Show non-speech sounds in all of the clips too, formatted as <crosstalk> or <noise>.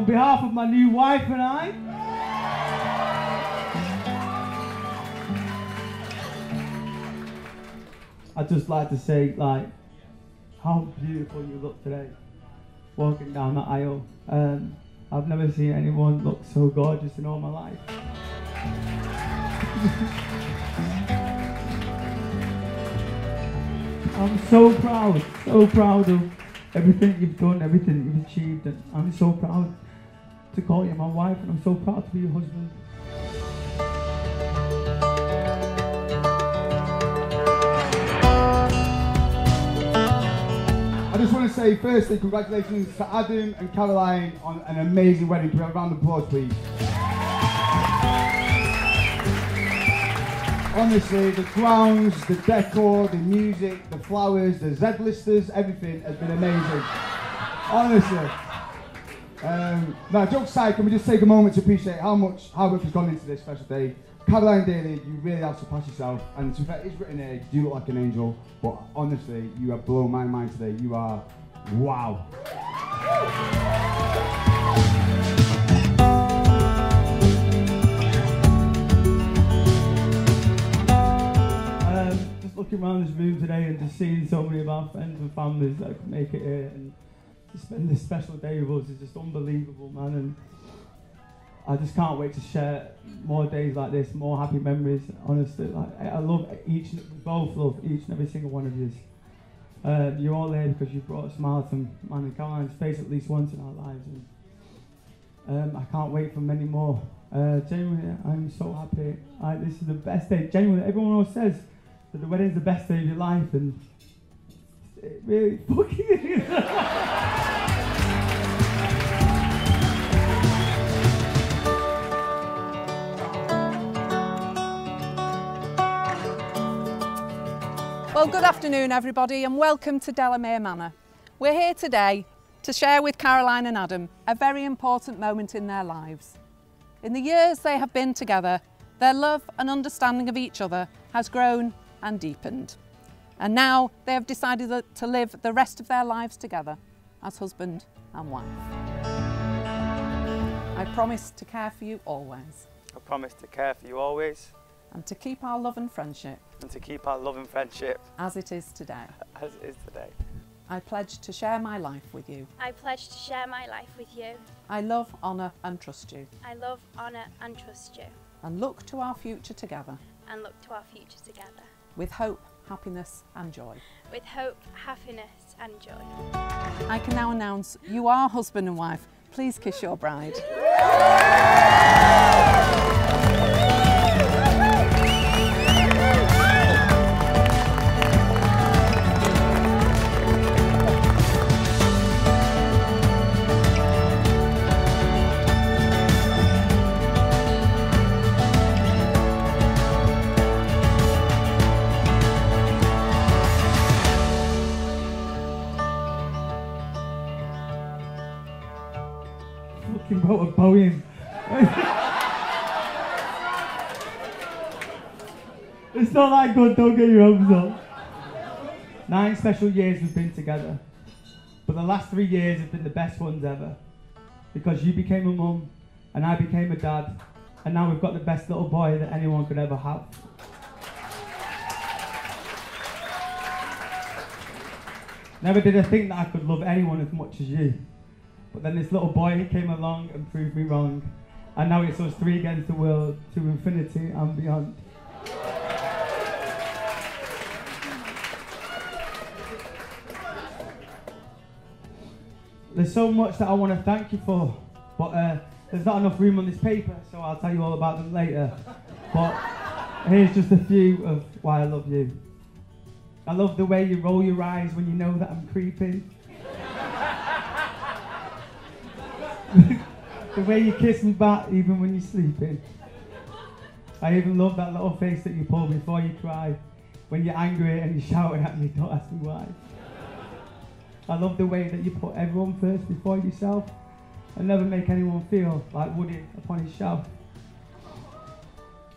on behalf of my new wife and I, I'd just like to say, like, how beautiful you look today, walking down the aisle. Um, I've never seen anyone look so gorgeous in all my life. <laughs> I'm so proud, so proud of everything you've done, everything you've achieved, and I'm so proud to call you my wife, and I'm so proud to be your husband. I just want to say, firstly, congratulations to Adam and Caroline on an amazing wedding. Can we have a round of applause, please? Honestly, the grounds, the decor, the music, the flowers, the Z listers, everything has been amazing. Honestly. Um, now, jokes aside, can we just take a moment to appreciate how much hard work has gone into this special day? Caroline Daly, you really have surpassed yourself, and to be fair, it's written here, you look like an angel, but honestly, you have blown my mind today. You are wow. Um, just looking around this room today and just seeing so many of our friends and families that make it here and to spend this special day with us is just unbelievable, man. And I just can't wait to share more days like this, more happy memories. Honestly, like I love each, both love each and every single one of you. Uh, you're all here because you brought a smile to Caroline's face at least once in our lives, and um, I can't wait for many more. Uh, genuinely, I'm so happy. I, this is the best day. Genuinely, everyone always says that the wedding's the best day of your life, and fucking. Well, good afternoon, everybody, and welcome to Delamere Manor. We're here today to share with Caroline and Adam a very important moment in their lives. In the years they have been together, their love and understanding of each other has grown and deepened. And now they have decided to live the rest of their lives together as husband and wife. I promise to care for you always I promise to care for you always and to keep our love and friendship and to keep our love and friendship as it is today. <laughs> as it is today. I pledge to share my life with you. I pledge to share my life with you. I love, honour and trust you I love, honour and trust you and look to our future together and look to our future together with hope, happiness and joy. with hope, happiness and joy. I can now announce you are husband and wife. Please kiss your bride. Wrote a poem. it's not that good, don't get your hopes up. Nine special years we've been together. But the last three years have been the best ones ever. Because you became a mum, and I became a dad, and now we've got the best little boy that anyone could ever have. Never did I think that I could love anyone as much as you. But then this little boy came along and proved me wrong. And now it's us three against the world to infinity and beyond. There's so much that I want to thank you for, but uh, there's not enough room on this paper, so I'll tell you all about them later. But here's just a few of why I love you. I love the way you roll your eyes when you know that I'm creeping. The way you kiss me back even when you're sleeping. I even love that little face that you pull before you cry. When you're angry and you're shouting at me, <laughs> don't ask me why. I love the way that you put everyone first before yourself and never make anyone feel like Woody upon his shelf.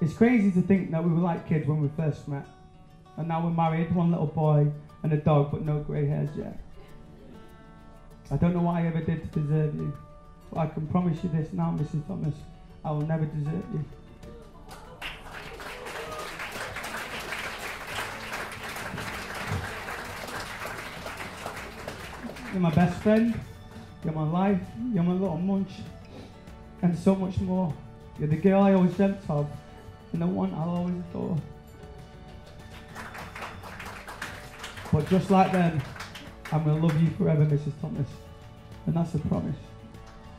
It's crazy to think that we were like kids when we first met. And now we're married, one little boy and a dog, but no grey hairs yet. I don't know what I ever did to deserve you. I can promise you this now, Mrs. Thomas, I will never desert you. You're my best friend, you're my life, you're my little munch, and so much more. You're the girl I always dreamt of, and the one I'll always adore. But just like then, I'm going to love you forever, Mrs. Thomas. And that's a promise.